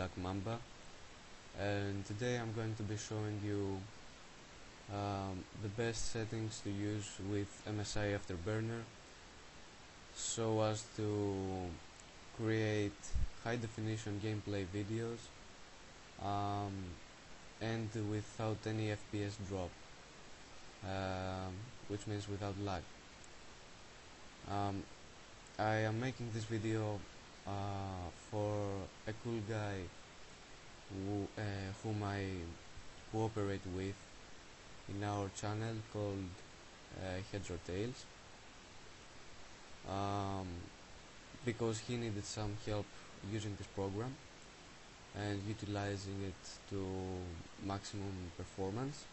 Black Mamba and today I'm going to be showing you um, the best settings to use with MSI Afterburner so as to create high definition gameplay videos um, and without any FPS drop um, which means without lag. Um, I am making this video uh, for a cool guy who, uh, whom I cooperate with in our channel called uh, Heads or Tails um, because he needed some help using this program and utilizing it to maximum performance.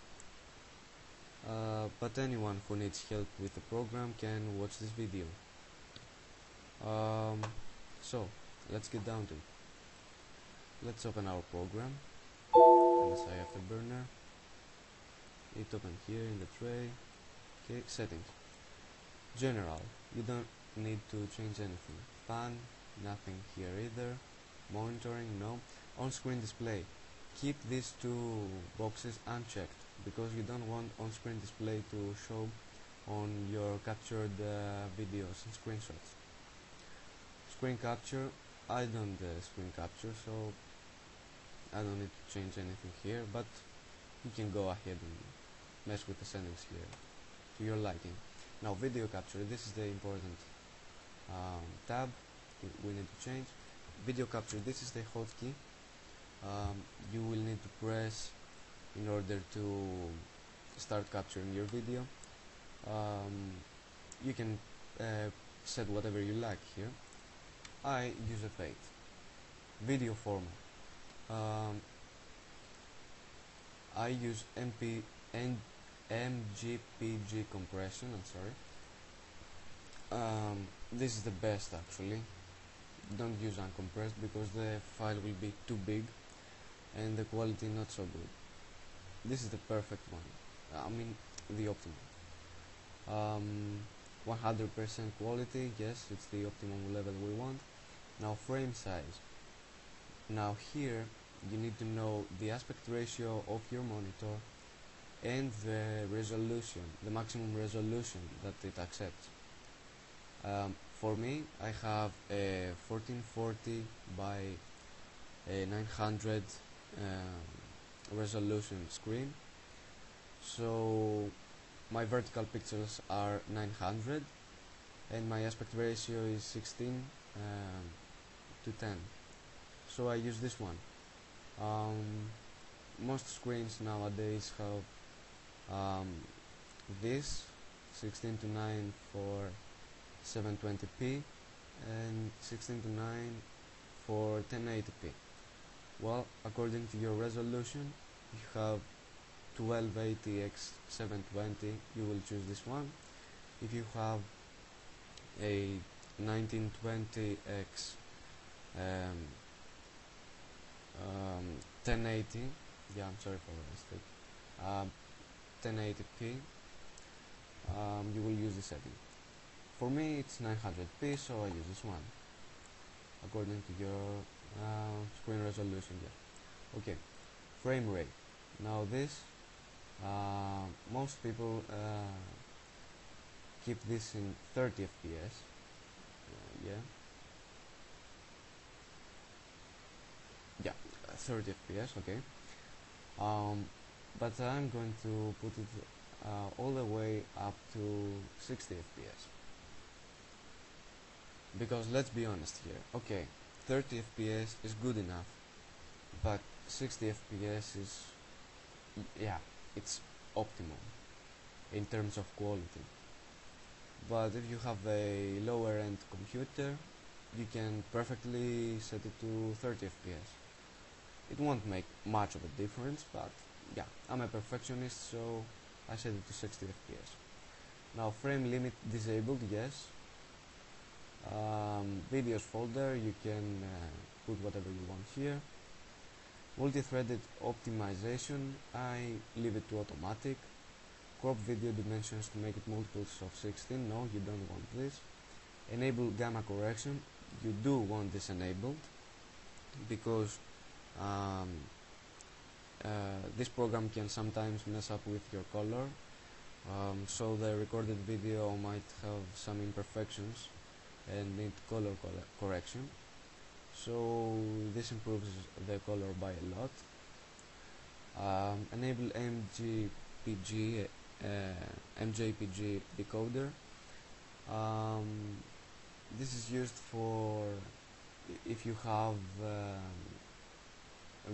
Uh, but anyone who needs help with the program can watch this video. Um, so let's get down to it. Let's open our program. MSI burner. it open here in the tray. Okay settings. General. You don't need to change anything. Fan. Nothing here either. Monitoring. No. On-screen display. Keep these two boxes unchecked because you don't want on-screen display to show on your captured uh, videos and screenshots screen capture. I don't screen capture so I don't need to change anything here but you can go ahead and mess with the settings here to your liking now video capture this is the important um, tab we need to change. Video capture this is the hotkey. Um, you will need to press in order to start capturing your video. Um, you can uh, set whatever you like here I use a fade video format. Um, I use MP and MGPG compression I'm sorry. Um, this is the best actually. Don't use uncompressed because the file will be too big and the quality not so good. This is the perfect one. I mean the optimal. Um, 100% quality yes it's the optimum level we want. Now frame size. Now here you need to know the aspect ratio of your monitor and the resolution the maximum resolution that it accepts. Um, for me I have a 1440 by a 900 um, resolution screen. So my vertical pixels are 900 and my aspect ratio is 16 um, to 10 so I use this one. Um, most screens nowadays have um, this 16 to 9 for 720p and 16 to 9 for 1080p well according to your resolution you have 1280 x 720 you will choose this one. If you have a 1920 x um, um, 1080 yeah I'm sorry for the mistake um, 1080p um, you will use this setting. For me it's 900p so I use this one according to your uh, screen resolution yeah. Okay frame rate. Now this uh, most people uh, keep this in 30 fps uh, yeah. Yeah 30 fps okay. Um, but I'm going to put it uh, all the way up to 60 fps because let's be honest here okay 30 fps is good enough but 60 fps is yeah it's optimum in terms of quality. But if you have a lower end computer you can perfectly set it to 30 fps it won't make much of a difference but yeah I'm a perfectionist so I set it to 60 fps now frame limit disabled yes. Um, videos folder you can uh, put whatever you want here multi-threaded optimization I leave it to automatic. Crop video dimensions to make it multiples of 16 no you don't want this. Enable gamma correction. You do want this enabled because um, uh, this program can sometimes mess up with your color. Um, so the recorded video might have some imperfections and need color correction so this improves the color by a lot. Um, enable MGPG uh, MJPG decoder. Um, this is used for if you have um,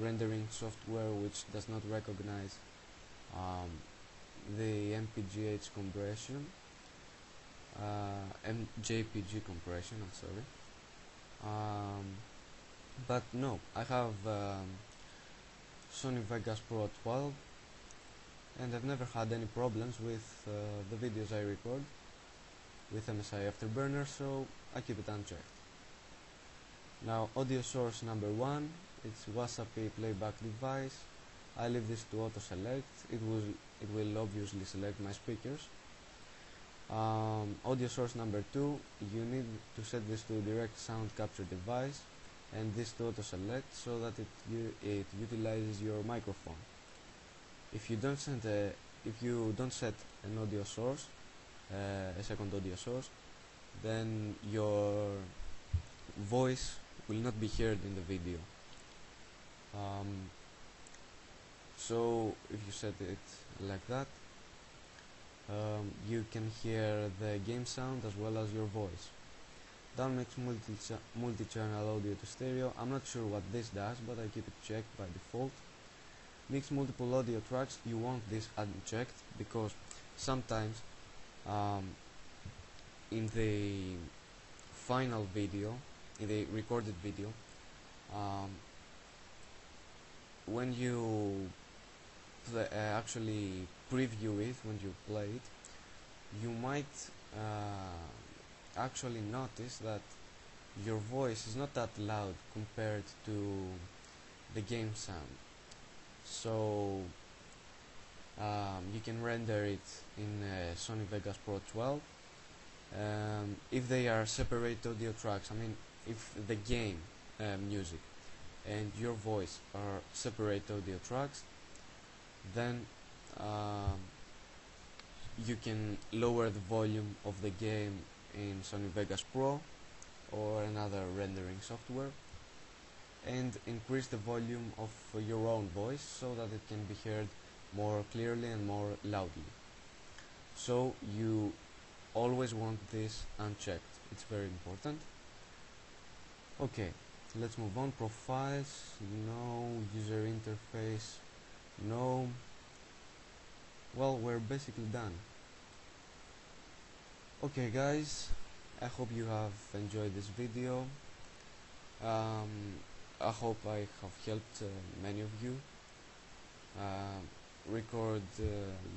rendering software which does not recognize um, the MPGH compression uh, MJPG compression I'm sorry. Um, but no I have um, Sony Vegas Pro 12 and I've never had any problems with uh, the videos I record with MSI Afterburner so I keep it unchecked. Now audio source number one it's WASAPI playback device. I leave this to auto select it will it will obviously select my speakers. Um, audio source number two you need to set this to direct sound capture device and this to auto select so that it it utilizes your microphone. If you don't set a, if you don't set an audio source uh, a second audio source then your voice will not be heard in the video. Um, so if you set it like that um, you can hear the game sound as well as your voice downmix multi-channel audio to stereo. I'm not sure what this does but I keep it checked by default. Mix multiple audio tracks you want this unchecked because sometimes um, in the final video in the recorded video um, when you uh, actually preview it when you play it you might uh, actually notice that your voice is not that loud compared to the game sound. So um, you can render it in uh, Sony Vegas Pro 12 um, if they are separate audio tracks I mean if the game uh, music and your voice are separate audio tracks then um, you can lower the volume of the game in Sony Vegas Pro or another rendering software and increase the volume of your own voice so that it can be heard more clearly and more loudly. So you always want this unchecked. It's very important. Okay let's move on. Profiles no user interface no. Well we're basically done okay guys I hope you have enjoyed this video. Um, I hope I have helped uh, many of you. Uh, record uh,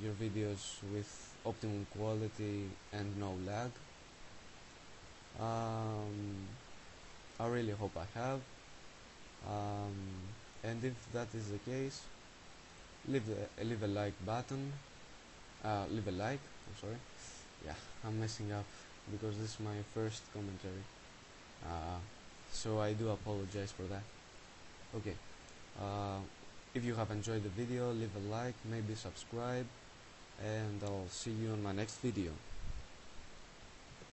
your videos with optimum quality and no lag. Um, I really hope I have. Um, and if that is the case leave a, leave a like button. Uh, leave a like I'm sorry yeah I'm messing up because this is my first commentary. Uh, so I do apologize for that. Okay uh, if you have enjoyed the video leave a like maybe subscribe and I'll see you on my next video